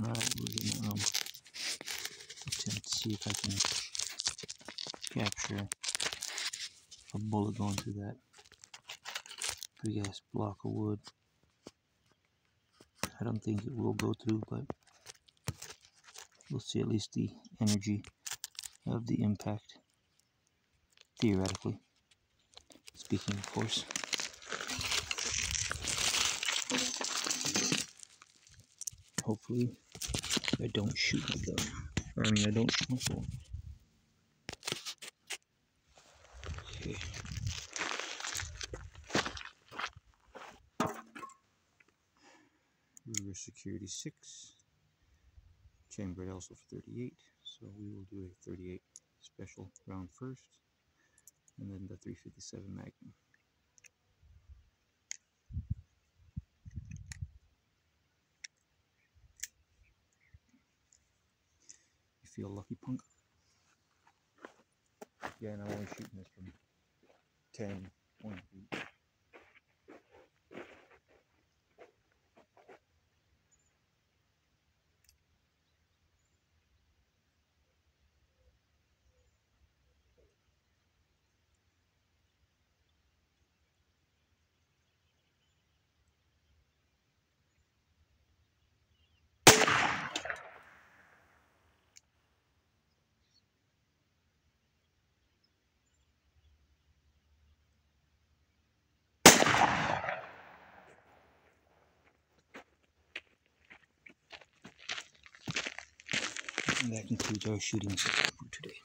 Gonna um, attempt to see if I can capture a bullet going through that big ass block of wood. I don't think it will go through, but we'll see at least the energy of the impact, theoretically. Speaking, of course. Hopefully, I don't shoot my gun. I mean, I don't shoot my phone. Okay. Ruger Security 6. Chambered also for 38. So we will do a 38 special round first. And then the 357 Magnum. Feel lucky, punk? Yeah, and I'm only shooting this from 10, 20 And that concludes our shooting session for today.